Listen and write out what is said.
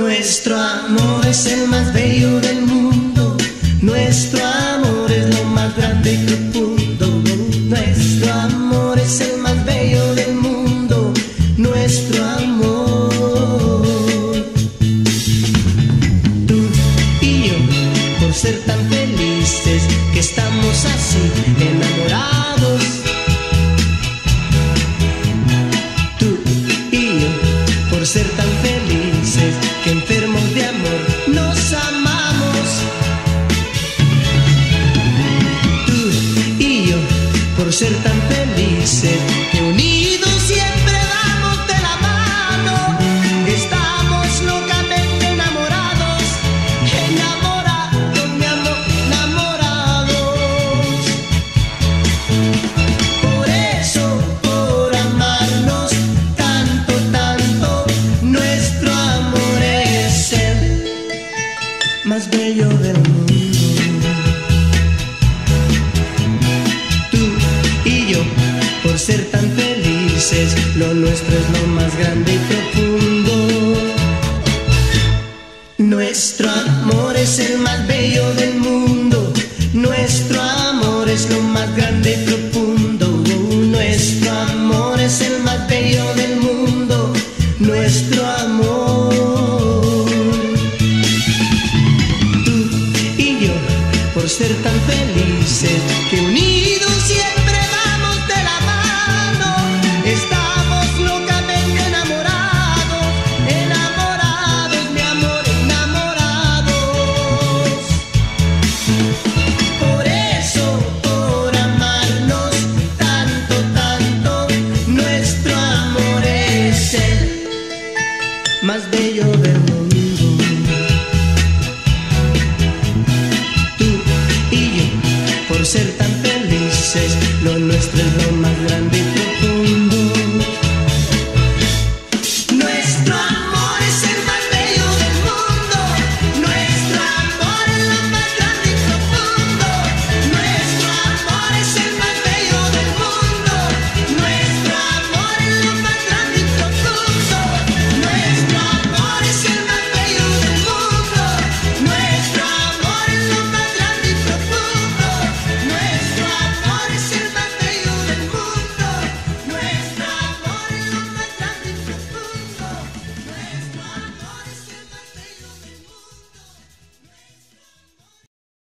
Nuestro amor es el más bello del mundo. Nuestro amor es lo más grande y profundo. Nuestro amor es el más bello del mundo. Nuestro amor. Tú y yo, por ser tan felices que estamos así enamorados. Tú y yo, por ser tan felices ser tan ser tan felices, lo nuestro es lo más grande y profundo. Nuestro amor es el más bello del mundo, nuestro amor es lo más grande y profundo, nuestro amor es el más bello del mundo, nuestro amor. Tú y yo, por ser tan felices, que unidos más bello del mundo. Tú y yo, por ser tan felices, lo nuestro es lo más grande.